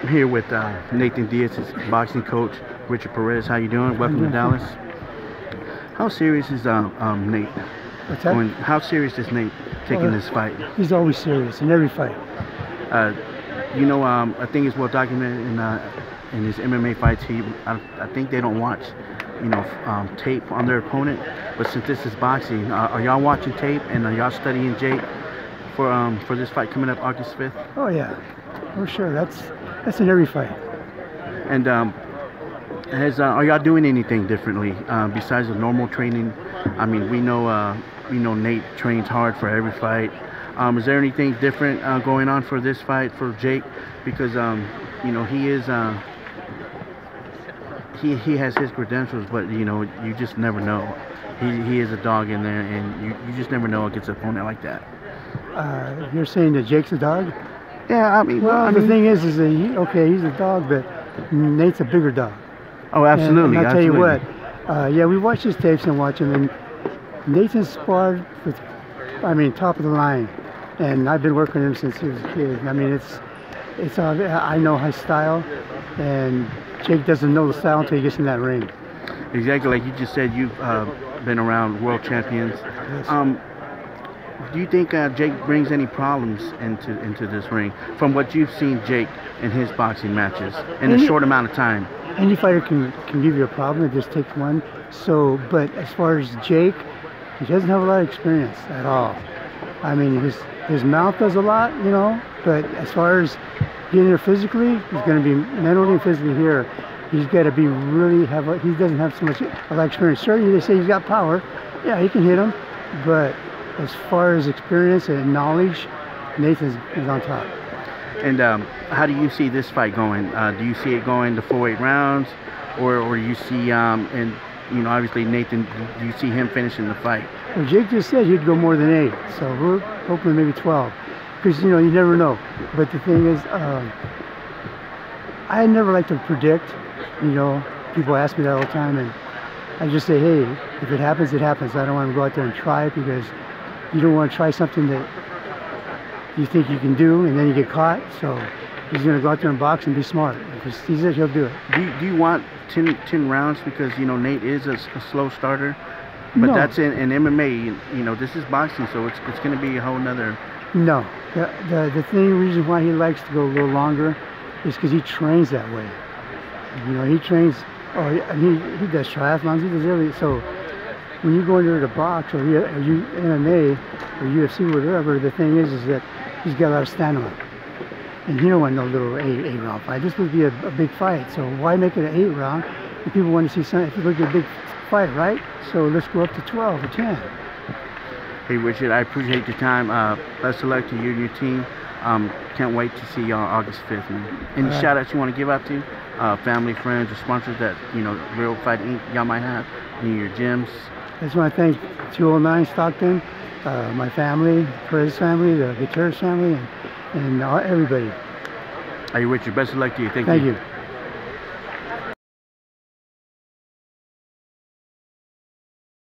I'm here with uh, Nathan Diaz's boxing coach, Richard Perez. How you doing? Welcome to Dallas. How serious is uh, um, Nate? What's that? When, how serious is Nate taking Uh, this fight? He's always serious in every fight. Uh, you know, um, I think it's well documented in uh, in his MMA fights. He, I, I think they don't watch, you know, um, tape on their opponent. But since this is boxing, uh, are y'all watching tape and are y'all studying Jake for um, for this fight coming up August 5th? Oh yeah, for sure. That's that's in every fight. And um, has uh, are y'all doing anything differently uh, besides the normal training? I mean, we know uh, we know Nate trains hard for every fight. Um, is there anything different uh, going on for this fight for Jake? Because um, you know he is uh, he he has his credentials, but you know you just never know. He, he is a dog in there, and you, you just never know against an opponent like that. Uh, you're saying that Jake's a dog? Yeah, I mean, Well, I the mean- thing is, is that he, okay, he's a dog, but Nate's a bigger dog. oh, absolutely. And, I'll tell absolutely. you what. Uh, yeah, we watch his tapes and watch him, and Nathan's sparred with, I mean, top of the line, and I've been working with him since he was a kid. I mean, it's, it's. Uh, I know his style, and Jake doesn't know the style until he gets in that ring. Exactly, like you just said, you've uh, been around world champions. Yes. Um, do you think uh, Jake brings any problems into into this ring from what you've seen Jake in his boxing matches in a short amount of time? any fighter can can give you a problem. It just takes one. So, but as far as Jake, he doesn't have a lot of experience at all. I mean, his his mouth does a lot, you know. But as far as getting there physically, he's going to be mentally and physically here. He's got to be really have. A, he doesn't have so much a lot of experience. Certainly, they say he's got power. Yeah, he can hit him. But as far as experience and knowledge, Nathan is on top. And um, how do you see this fight going? Uh, do you see it going to four eight rounds, or or you see um, and you know obviously Nathan, do you see him finishing the fight? Well, Jake just said he'd go more than eight, so we're hoping maybe 12. Because, you know, you never know. But the thing is, um, I never like to predict, you know, people ask me that all the time, and I just say, hey, if it happens, it happens. I don't want to go out there and try it because you don't want to try something that you think you can do and then you get caught. So he's going to go out there and box and be smart. If he sees it, he'll do it. Do you, do you want 10, 10 rounds because you know Nate is a slow starter, but No. that's in, in MMA. You, you know this is boxing, so it's it's going to be a whole nother. No, the, the, the thing, reason why he likes to go a little longer is because he trains that way. You know, he trains, oh, yeah, he, he does triathlons, he does everything. So when you go into to box or you, or you MMA or UFC, whatever, the thing is, is that he's got a lot of stamina. And he don't want no little eight, eight round fight. This would be a, a big fight. So why make it an eight round if people want to see something, if you look at a big fight, right? So let's go up to 12 or 10. Hey Richard, I appreciate your time. Uh, best of luck to you and your team. Um, can't wait to see y'all August 5th, man. Any right. shout outs you want to give out to? Uh, family, friends, or sponsors that, you know, Real Fight Inc. y'all might have? Of your gyms? I just want to thank 209 Stockton, uh, my family, Perez family, the Gutierrez family, and, and everybody. Hey Richard, best of luck to you. Thank, Thank you. you.